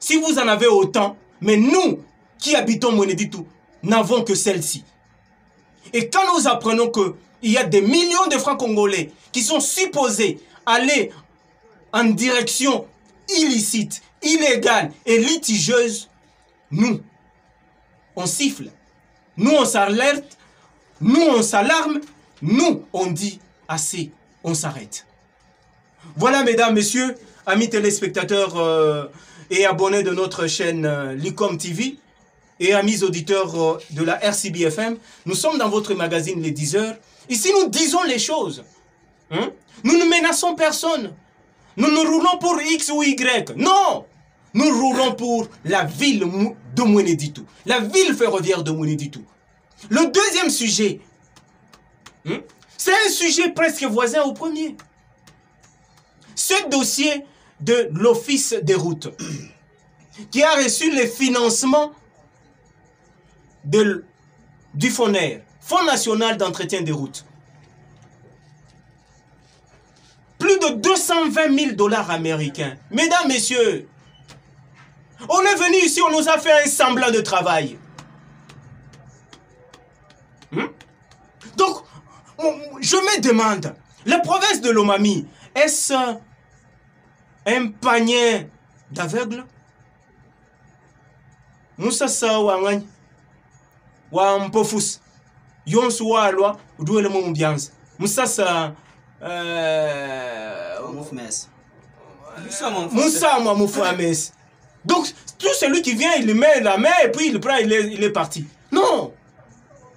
Si vous en avez autant, mais nous qui habitons Mweneditu n'avons que celle-ci. Et quand nous apprenons qu'il y a des millions de francs congolais qui sont supposés aller en direction illicite, illégale et litigieuse, nous, on siffle, nous, on s'alerte, nous, on s'alarme, nous, on dit assez, on s'arrête. Voilà, mesdames, messieurs, amis téléspectateurs euh, et abonnés de notre chaîne euh, Licom TV et amis auditeurs euh, de la RCBFM, nous sommes dans votre magazine Les 10 heures. Ici, nous disons les choses. Hein? Nous ne menaçons personne. Nous ne roulons pour X ou Y. Non Nous roulons pour la ville de Moueneditou. La ville ferroviaire de Moueneditou. Le deuxième sujet, hein, c'est un sujet presque voisin au premier. Ce dossier de l'Office des routes, qui a reçu les financements de, du FONER, Fonds national d'entretien des routes. Plus de 220 000 dollars américains. Mesdames, messieurs, on est venu ici, on nous a fait un semblant de travail. Hmm? Donc, je me demande, la province de Lomami, est-ce un panier d'aveugles Moussa Sawangany, wa mpofus, yonsu wa loi, doué le mot Moussa Sa. Euh, Moussa Mamoufames. Donc, tout celui qui vient, il met la main et puis il prend, il est, il est parti. Non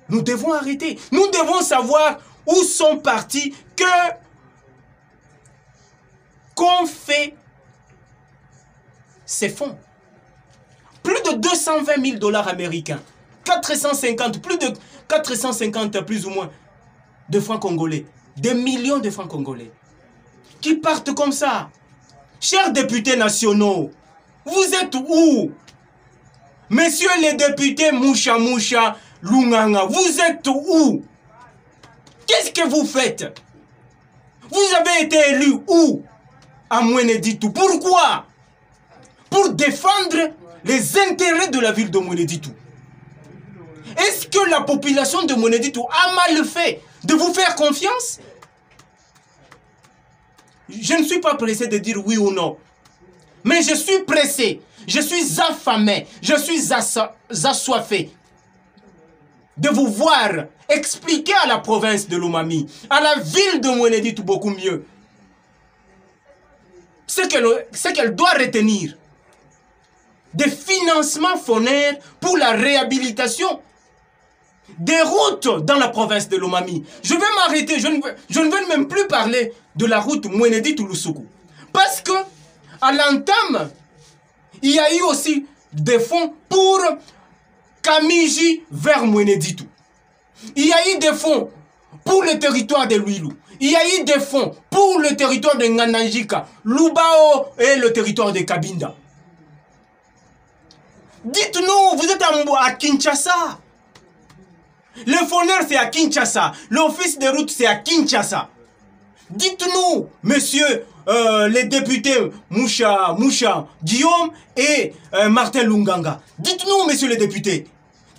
Nous devons arrêter. Nous devons savoir où sont partis que qu'on fait ces fonds. Plus de 220 000 dollars américains. 450, plus de 450 plus ou moins de francs congolais. Des millions de francs congolais. Qui partent comme ça. Chers députés nationaux, vous êtes où? Messieurs les députés Moucha Moucha, Lunganga, vous êtes où? Qu'est-ce que vous faites? Vous avez été élu où? À Moueneditou. Pourquoi? Pour défendre les intérêts de la ville de Moueneditou. Est-ce que la population de Moueneditou a mal fait de vous faire confiance? Je ne suis pas pressé de dire oui ou non. Mais je suis pressé, je suis affamé, je suis assoiffé de vous voir expliquer à la province de Lomami, à la ville de Mouenedi tout beaucoup mieux, ce qu'elle doit retenir des financements phonaires pour la réhabilitation des routes dans la province de Lomami. Je vais m'arrêter, je, ne je veux même plus parler de la route Mouenedi-Touloussoukou. Parce que, à l'entame, il y a eu aussi des fonds pour Kamiji vers Mweneditu. Il y a eu des fonds pour le territoire de Luilou. Il y a eu des fonds pour le territoire de Ngananjika, Lubao et le territoire de Kabinda. Dites-nous, vous êtes à, Kinshasa. Le fourneur, c'est à Kinshasa. L'office de route, c'est à Kinshasa. Dites-nous, monsieur euh, les députés Moucha, Moucha, Guillaume et euh, Martin Lunganga. Dites-nous, messieurs les députés,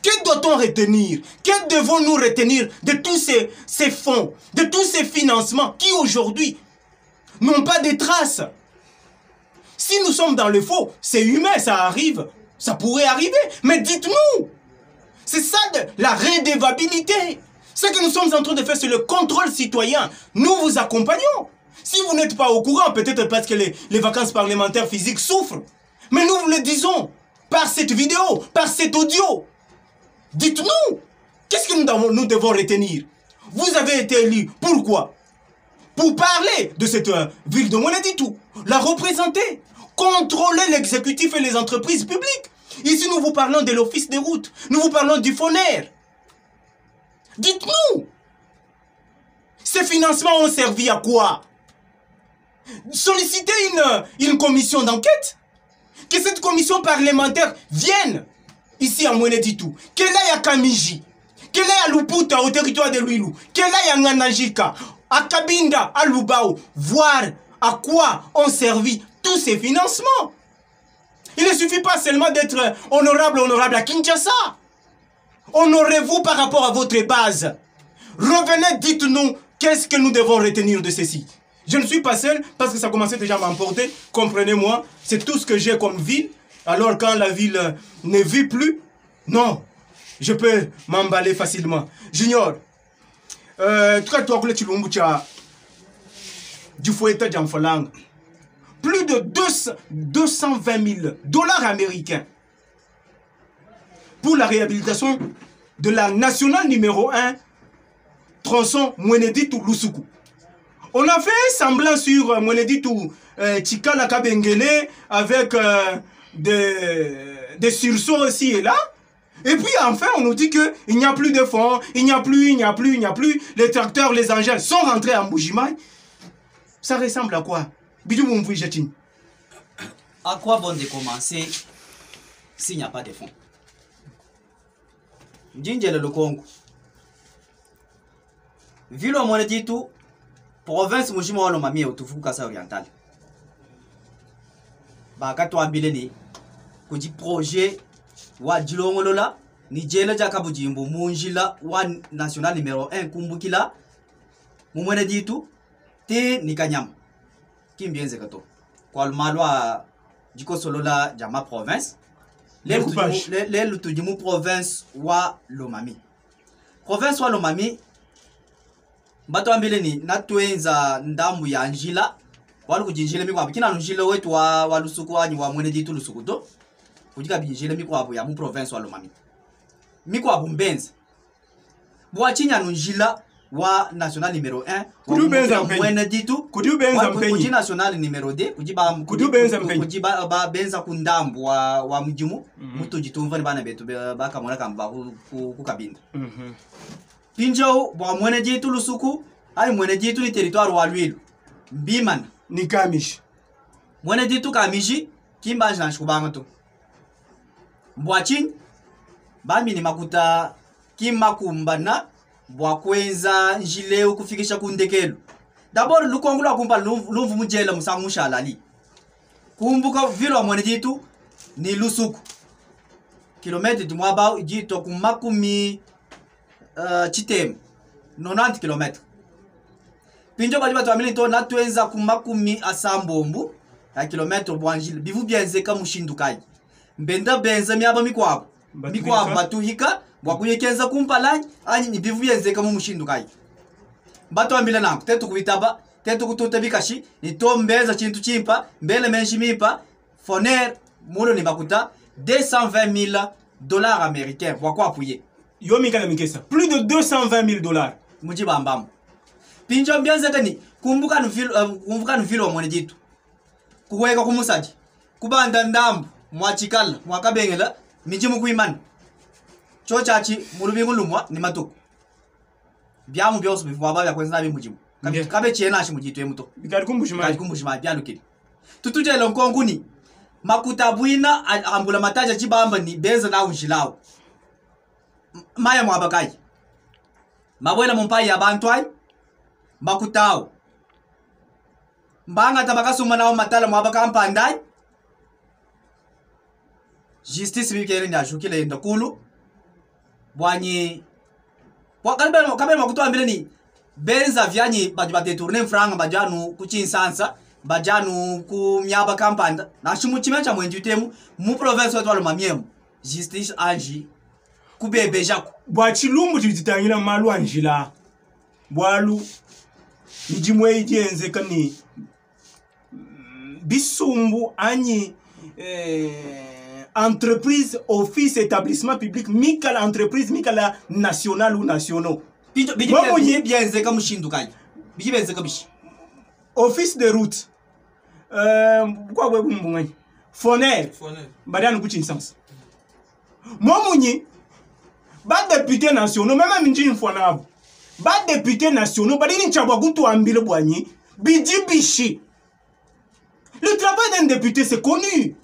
que doit-on retenir? Que devons-nous retenir de tous ces fonds, de tous ces financements qui aujourd'hui n'ont pas de traces? Si nous sommes dans le faux, c'est humain, ça arrive. Ça pourrait arriver. Mais dites-nous C'est ça de la redevabilité. Ce que nous sommes en train de faire, c'est le contrôle citoyen. Nous vous accompagnons. Si vous n'êtes pas au courant, peut-être parce que les, les, vacances parlementaires physiques souffrent. Mais nous vous le disons par cette vidéo, par cet audio. Dites-nous, qu'est-ce que nous devons, nous devons retenir? Vous avez été élu, pourquoi? Pour parler de cette euh, ville de tout, la représenter, contrôler l'exécutif et les entreprises publiques. Ici, nous vous parlons de l'office des routes, nous vous parlons du FONER. Dites-nous, ces financements ont servi à quoi? Solliciter une, une commission d'enquête? Que cette commission parlementaire vienne ici à Mweneditu, qu'elle aille à Kamiji, qu'elle aille à Luputa, au territoire de Luilu, qu'elle aille à Nganajika, à Kabinda, à Lubao, voir à quoi ont servi tous ces financements. Il ne suffit pas seulement d'être honorable, honorable à Kinshasa. Honorez-vous par rapport à votre base. Revenez, dites-nous qu'est-ce que nous devons retenir de ceci. Je ne suis pas seul parce que ça commençait déjà à m'emporter. Comprenez-moi, c'est tout ce que j'ai comme ville. Alors quand la ville euh, ne vit plus, non, je peux m'emballer facilement. Junior, euh, tu as du fouettage Jamfalang. Plus de 200, 220 000 dollars américains pour la réhabilitation de la nationale numéro 1, tronçon Mweneditu Lusuku. On a fait semblant sur euh, Mweneditu euh, Chikala Kabengele avec euh, des, sursauts aussi et là. Et puis enfin, on nous dit qu'il n'y a plus de fonds, il n'y a plus, il n'y a plus, il n'y a plus. Les tracteurs, les engins sont rentrés en Bougimaï. Ça ressemble à quoi? Bidou À quoi bon de commencer s'il n'y a pas de fonds? Djinjele Lukongo. Vile mwana jitu, province mujima wano mamia utufu kasa oriental. Baka tuambile ni kuji projet wa jilongolola ni jela jaka bujimbo wa national numero 1 kumbukila mumwene jitu te ni kimbienze kato kualumalua jikosolola dia maprovince le lutu di mu province wa lomami. Province wa lomami mami mbato ambeleni na ndambu ya njila walu kujinjile mikwapo kina lunjile wetu wa, wa lusuku wa mwene ditu lusuku to? Kujika bijinjile mikwapo ya mu province wa lomami. Mami mikwapo mbenza bwachinya nunjila wa national numéro 1 kudu benza mwene ditu kuji national numéro 2 kuji ba benza kundambu wa, wa mjimu? Mutu mm -hmm. jitumva ni bana betu bakamona kamba kukabinda mm -hmm. pinjo bwa mwene ditu lusuku ali mwene ditu ni territoire wa lwilu. Biman ni kamish mwene ditu kamishi kimbanje nanshikubanga tu. Bami ni makuta kimakumbana bwakweza njileu kufikisha kundekelo. Dabori lukongo kumpa lumvu mujela musangu mushalali kumbuka vilo mwene jitu ni lusuku. Kilometri dimwabau ijito ku uh, eh, chitemu. Nonanti kilometre pinjo bali batwamile nto natwenza ku asambombu ya kilometre bwanjile bivu byenzeka mushindukaji mbenda benza miaba mikwabo. Mikwabo batuhika gwakuyekenza kumpalanye anyinyi bivuyenzeka mumushindukayi batwambila nanku tetukuitaba tetukututa bikashi nitombeza chintu chimpa mbele menshi mipa foner mulo ni bakuta 220000 dollars américains wakwapuye yo mikala mikesa plus de 220000 dollars. Muchibambamo pinjo mbyanzekani kumbukanu vilo uh, eh, kumbukanu vilo mwene jitu. Kuweka kumusaji. Kubanda ndambu mwachikala mwakabengela minji mukuimana cho chachi mulubi ngulumwa ni matuku. Byamu byose bivwaba byakwenza bimujimu kabe, chena ashi mujitu kabe chiena shimujitwe muto. Bikalikumbushimaye bikalikumbushimaye byalukiri tutujelo nkonguni ni makutabuina ambula mataja chibamba ni benza na unjilao maya mwabakaji mabwela mumpai abantu ai makutao. Mbanga tabaka tabakasuma nao matala mwabakampandai justice bikere ni ashukile ndakulu bwanyi. Bwa- kalibele kabele makutu ambile ni benza vyanyi baju badetourne mfranga bajanu kuchinsansa bajanu kumyaba kampanda. Nashimu chime cha mwenju temu mu province wetu walomamiemu justice anji kubebejako bwachilumbu chitangira malu anjila bwalu njimwe ijenze ni mm, bisumbu anyi eh, entreprise office établissement public mikala entreprise mikala national ou nationaux. Office de route. Euh, kwa bwe bumbunganyi foner badani kuchinsansa momunyi badepute nationaux meme minjini fwanabo badepute nationaux badini nchabwa kutuambile bwanyi bidi bishi le travail d'un député c'est connu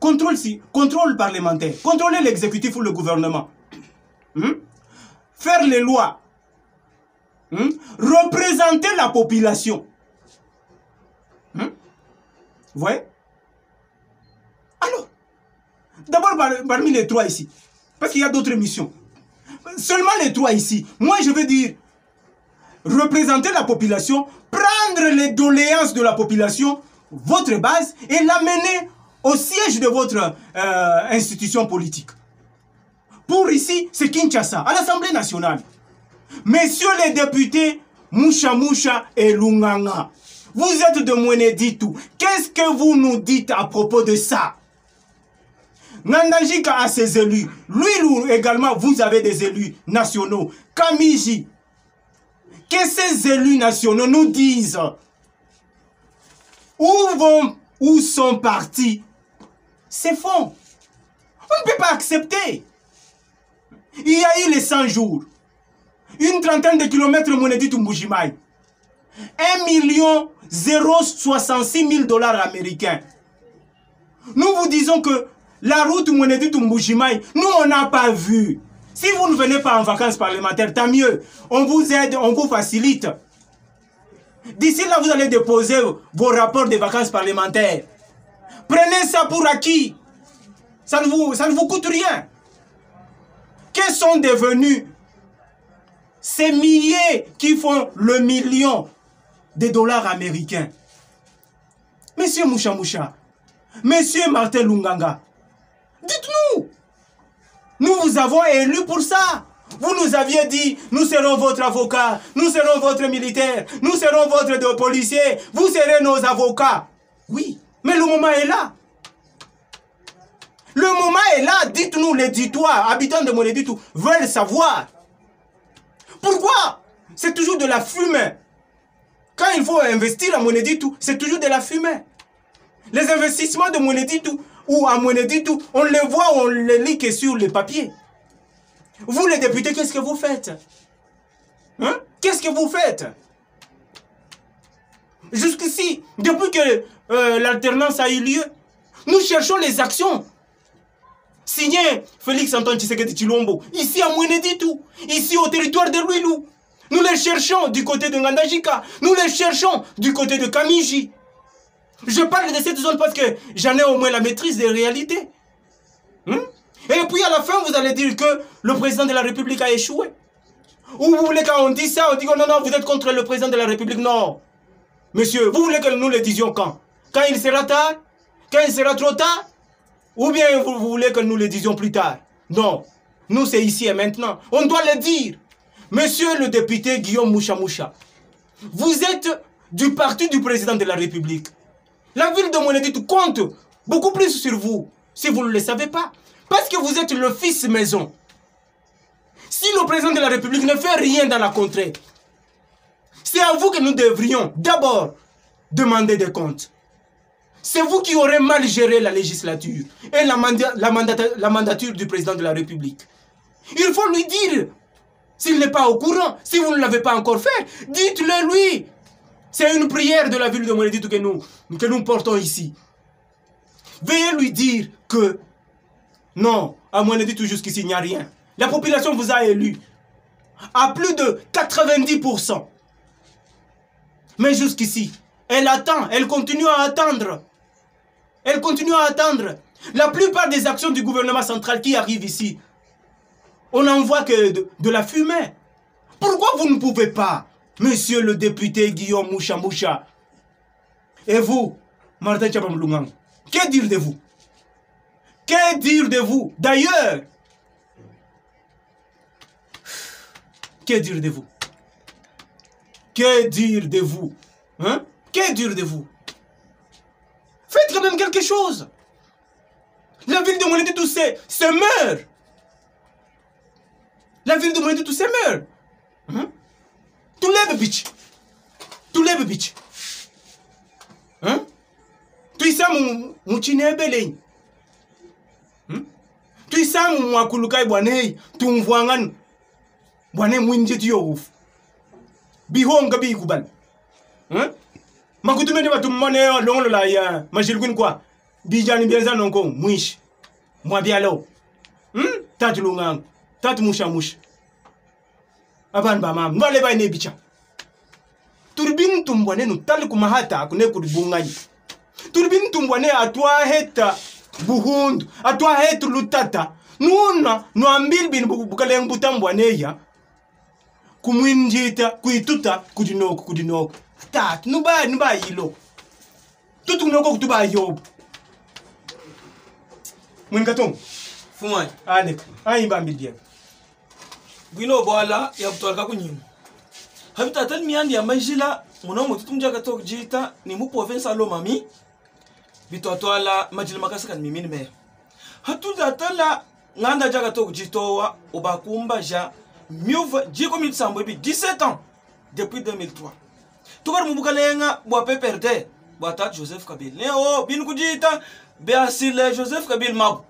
contrôle si contrôle parlementaire contrôler l'exécutif ou le gouvernement Hmm? faire les lois Hmm? représenter la population Hmm? Vous voyez? D'abord par- parmi les trois ici. Parce qu'il y a d'autres missions. Seulement les trois ici. Moi, je veux dire, représenter la population, prendre les doléances de la population, votre base, et l'amener au siège de votre euh, institution politique. Pour ici, c'est Kinshasa, à l'Assemblée nationale. Messieurs les députés, Moucha Moucha et Lunganga, vous êtes de Mweneditu. Qu'est-ce que vous nous dites à propos de ça? Nandajika a ses élus. Lui, également, vous avez des élus nationaux. Kamiji, que ces élus nationaux nous disent où vont, où sont partis ces fonds. On ne peut pas accepter. Il y a eu les 100 jours. Une trentaine de kilomètres Mweneditu Mbujimaï. 1 million 066 000 dollars américains. Nous vous disons que la route Mweneditu Mbujimaï, nous on n'a pas vu. Si vous ne venez pas en vacances parlementaires, tant mieux. On vous aide, on vous facilite. D'ici là, vous allez déposer vos rapports de vacances parlementaires. Prenez ça pour acquis. Ça ne vous, ça ne vous coûte rien. Quels sont devenus ces milliers qui font le million de dollars américains? Monsieur Moucha Moucha, Monsieur Martin Lunganga, dites-nous, nous vous avons élus pour ça. Vous nous aviez dit, nous serons votre avocat, nous serons votre militaire, nous serons votre policier, vous serez nos avocats. Oui, mais le moment est là. Le moment est là, dites-nous, les ditoires, habitants de Monéditou, veulent savoir. Pourquoi? C'est toujours de la fumée. Quand il faut investir à Monéditou, c'est toujours de la fumée. Les investissements de Monéditou ou à Monéditou, on les voit, on les lit que sur le papier. Vous les députés, qu'est-ce que vous faites? Hein? Qu'est-ce que vous faites? Jusqu'ici, depuis que euh, l'alternance a eu lieu, nous cherchons les actions. Signé Félix Antoine Tshisekedi Chilombo, ici à Mweneditu, ici au territoire de Luilou. Nous les cherchons du côté de Ngandajika, nous les cherchons du côté de Kamiji. Je parle de cette zone parce que j'en ai au moins la maîtrise des réalités. Hein? Et puis à la fin, vous allez dire que le président de la République a échoué. Ou vous voulez quand on dit ça, on dit que non, non, vous êtes contre le président de la République. Non. Monsieur, vous voulez que nous le disions quand? Quand il sera tard Quand il sera trop tard Ou bien vous, voulez que nous le disions plus tard Non. Nous, c'est ici et maintenant. On doit le dire. Monsieur le député Guillaume Moucha Moucha, vous êtes du parti du président de la République. La ville de Monéditu compte beaucoup plus sur vous, si vous ne le savez pas. Parce que vous êtes le fils maison. Si le président de la République ne fait rien dans la contrée, c'est à vous que nous devrions d'abord demander des comptes. C'est vous qui aurez mal géré la législature et la, la, mandature du président de la République. Il faut lui dire, s'il n'est pas au courant, si vous ne l'avez pas encore fait, dites-le lui. C'est une prière de la ville de Monéditu que nous, que nous portons ici. Veuillez lui dire que non, à Monéditu jusqu'ici, il n'y a rien. La population vous a élu à plus de 90%. Mais jusqu'ici, elle attend, elle continue à attendre. Elle continue à attendre. La plupart des actions du gouvernement central qui arrivent ici, on n'en voit que de, la fumée. Pourquoi vous ne pouvez pas, monsieur le député Guillaume Moucha Moucha? Et vous, Martin Tchabamlungang, que dire de vous? Que dire de vous D'ailleurs, que dire de vous? Que dire de vous Hein? Que dire de vous? Faites quand même quelque chose. La ville de Monéditou se meurt. La ville de Monéditou se meurt. Hein? Tu lèves, bitch. Tu lèves, bitch Hein? Tuisa muchinebeleni hmm? tuisa mwakulukai bwanei tumvwangani bwane mwinjeti yokufu bihonga bikubali hmm? makutume ni batummoneo longolo la ya mashirikuni kwa. Bijani bienza nonko mwishi mwabyalo hmm? tatu lungangu. Tatu musha musha. Abantu bamama nbale bayine bicha. Turi bintumbwane nutali kumahata akune kuribunganyi turi bintumbwane atwaheta buhundu atwaheta lutata. Nuna nwambili binu bukaleng butambwaneya kumwinjita kuituta kudinoko kudinoko tata nuba nuba yilo. Tutukunoko kutuba yobu mwinkatongo fumai alek ayimba mbidiya gwino bwala yabutwalika kunyima habita tali miyandi ya majila munongo tutumujaka tokujita ni mu province aloma mi bitwatwala majila makasika ni mimini meya hatudatala nganda jaka tokujitowa ubakumba ja myuva jiko mitsambo ibi 17 ans depuis 2003 tukari mumbukalenga bwa PPRD bwa tatu Joseph Kabila. Leo bin kujita? Beasile Joseph Kabila mabo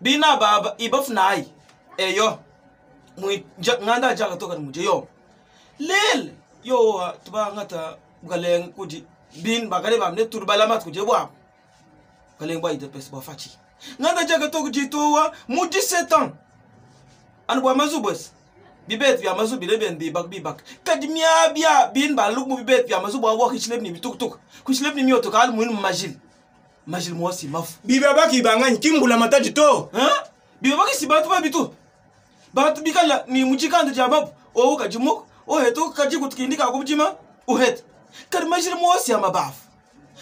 bina baba ibafunai eyo eh, nganda jaka tokari muje yo. Lele yo tubangata bukalenga kuji. Bin bakare bamne turbala kuje bwa. Kalenga bwa idepes bwa fachi. Nganda jaka tokujitowa mu 17 ans anu bwa mazubwesa bibet vya mazu bak bibak kadi kadimia bia bin baluk mu bibet vya mazu bwa kuchilebni bituktuk. Kuchilebni mioto al muin majil. Majil mwasi mafu. Bibabaki banganyi kimbula mataji to ha? Bibabaki sibatu babitu batu bikala ni mujikanda jababu owo kajimuk ohetu jima kubjima uhet kadi majil mwasi amabafu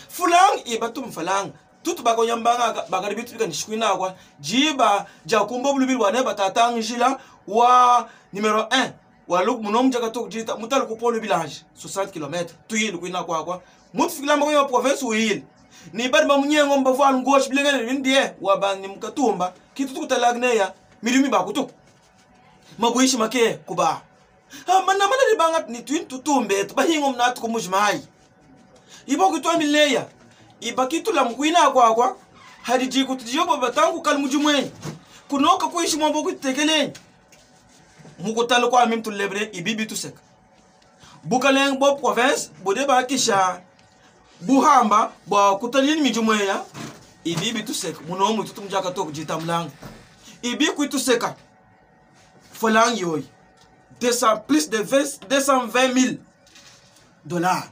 fulang ibatum falang tutu bako nyambanga bakaribitu bika nishikwinakwa jiba jakumbo bulubirwa ne jila. Wa numéro 1 wa luk munom jaga tok jita mutal ko polo village 60 km tuyil kuina kwa kwa. Mut fikla mo yo province uyil ni bad ba munye ngom ba voal gauche blenga ne ndie. Wa ba ni mkatumba. Kitu tukutalagne ya mirimi ba kutu. Mabuishi make kuba ha manna manna ri bangat ni twin tutumbe to ba hingom na to kumujmai ibo kitwa mileya iba kitu la mkuina kwa kwa. Hadi jiku tijobo batangu kalmujumwe kunoka kuishi mambo kutekeleni mukutal ko amim tu lebre ibibi tu sek. Bukaleng bo province bo deba kisha. Buhamba bo kutalin mi jumwe ya ibibi tu sek. Muno mu tutum jaka tok jitam lang ibi ku tu seka folang yoy. 200 plus de 20 220 mil dollars.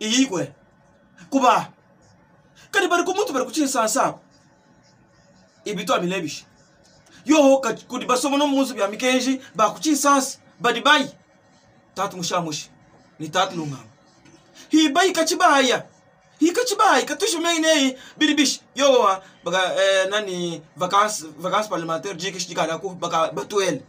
Iyi kwe. Kuba kadi bari ku mutu bari ku cin sa sa ibi to mi lebish yoho kuti basoma nomumunsi bya mikenji bakuchi insansi badi bayi tatu mushamushi ni tatu lungama. Hibayi kachibaya hikachibayi katushomeine bilibish yowa baka eh, nani vacances vacances parlementaire jikish jikalako baka batuele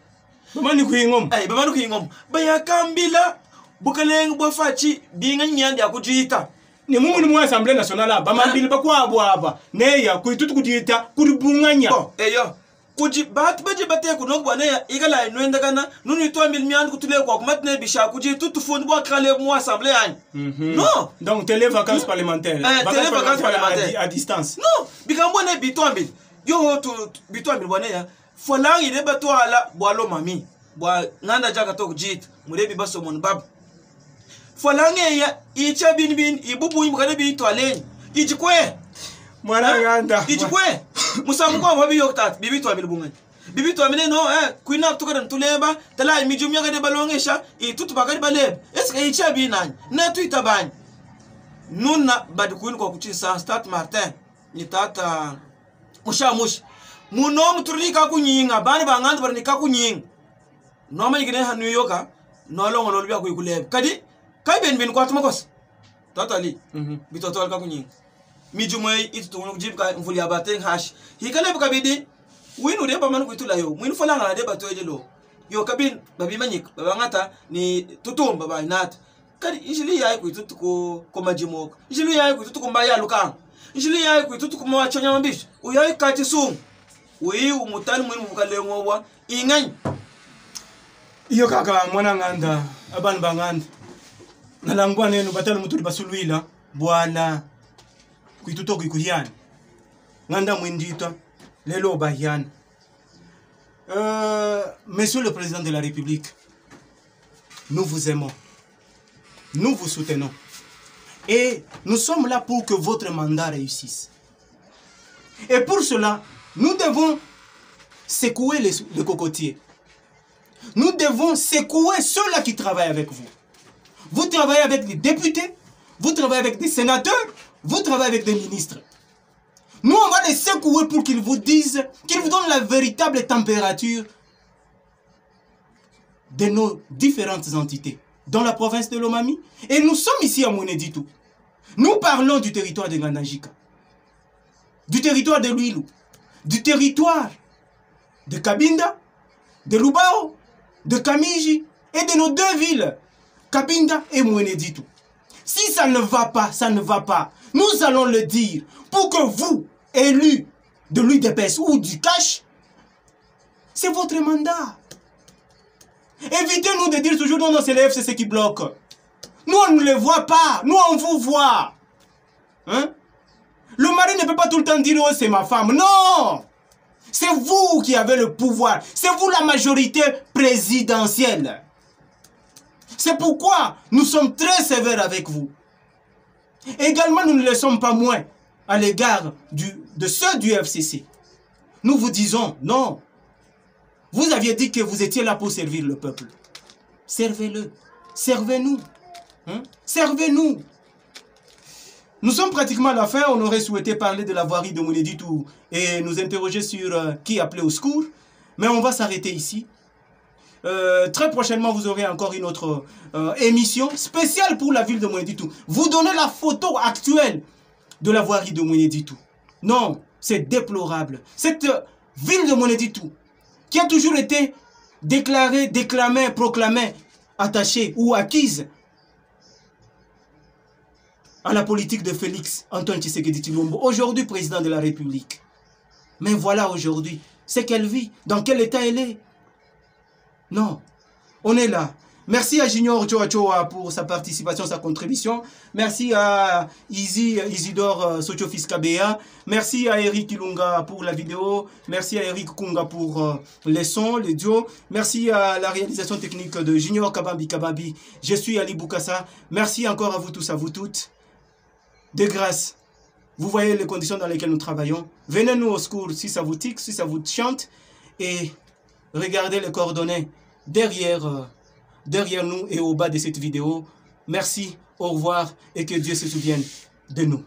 bamani kuingoma ay eh, bamani kuingoma bayakambila bukaleng bwafachi binga nyandi akujita ni mumu ni mu assemblée nationale bakwabwa neya kuitutu kujita kuri bunganya. Oh, eh, eyo kuji bat baje bate ku nok bwane ya igala kana nunu to mil mian ku tule ko kumat bisha kuji tutu fond bo kale mu assemblée ani non donc télé vacances parlementaires. Eh, télé vacances parlementaires. à, à distance. No. Bikambo ne bitombi yo tu bitombi bwane ya. Folangi ne bato ala bwalo mami. Bwa nanda jaka to kujit murebi baso mon bab. Folangi ya icha bin bin ibubu imkane bi ijikwe. Mwana ganda ijikwe musamuko ba biyo tat bungan bibi no eh kuina to tuleba tala mi jumya balongesha i tutu bagari eske i chabi na tu itabany nuna badikuin kwa kuchi sa stat martin ni tata ushamush muno muturi bani bangandu bari ka kunyinga yigine hanu yoka no longo no lubya kadi kai ben bin mm -hmm. bitoto ka it to jib ka mfuli abate hash. Hi kale bu kabidi winu de baman ku tula yo winu fala ngala de bato ejelo. Yo kabin babi manyik babangata ni tutum baba inat. Kadi injili yayi ku tutu ko ko majimok injili yayi ku tutu ko mbaya lukang. Injili yayi ku tutu ko mawachonya mambish. Uyayi kati sum uyi umutani mwinu mukale ngowa ingany iyo kaka mwana nganda abana banganda nalangwa nenu batala mutuli basulwila. Bwala. Mwindita lelo euh, monsieur le président de la république nous vous aimons. Nous vous soutenons. Et nous sommes là pour que votre mandat réussisse. Et pour cela nous devons secouer les, le cocotier. Nous devons secouer ceux-là qui travaillent avec vous. Vous travaillez avec des députés, vous travaillez avec des sénateurs, vous travaillez avec des ministres. Nous secouer pour qu'ils vous disent, qu'ils vous donnent la véritable température de nos différentes entités dans la province de Lomami. Et nous sommes ici à Moneditou. Nous parlons du territoire de Gandajika, du territoire de Luilou, du territoire de Kabinda, de Lubao, de Kamiji et de nos deux villes, Kabinda et Mweneditu. Si ça ne va pas, ça ne va pas. Nous allons le dire pour que vous, élus de l'UDPS ou du CASH, c'est votre mandat. Évitez-nous de dire toujours non, non, c'est le FCC qui bloque. Nous, on ne les voit pas. Nous, on vous voit. Hein? Le mari ne peut pas tout le temps dire oh, c'est ma femme. Non C'est vous qui avez le pouvoir. C'est vous la majorité présidentielle. C'est pourquoi nous sommes très sévères avec vous. Également, nous ne le sommes pas moins à l'égard de ceux du FCC. Nous vous disons non. Vous aviez dit que vous étiez là pour servir le peuple. Servez-le. Servez-nous. Hein? Servez-nous. Nous sommes pratiquement à la fin. On aurait souhaité parler de la voirie de Mounéditou et nous interroger sur euh, qui appelait au secours. Mais on va s'arrêter ici. Euh, très prochainement, vous aurez encore une autre euh, émission spéciale pour la ville de Mounéditou. Vous donnez la photo actuelle de la voirie de Mounéditou. Non, c'est déplorable. Cette ville de Mounéditou, qui a toujours été déclarée, déclamée, proclamée, attachée ou acquise à la politique de Félix Antoine Tshisekedi Chilombo, aujourd'hui président de la République. Mais voilà aujourd'hui, c'est qu'elle vit, dans quel état elle est. Non, on est là. Merci à Junior Choa pour sa participation, sa contribution. Merci à Izzy, Isidore euh, Sochofis Kabea. Merci à Eric Ilunga pour la vidéo. Merci à Eric Kunga pour euh, les sons, les duos. Merci à la réalisation technique de Junior Kabambi Kabambi. Je suis Ali Boukassa. Merci encore à vous tous, à vous toutes de grâce. Vous voyez les conditions dans lesquelles nous travaillons. Venez nous au secours si ça vous tique, si ça vous chante. Et regardez les coordonnées derrière, euh, derrière nous et au bas de cette vidéo. Merci, au revoir et que Dieu se souvienne de nous.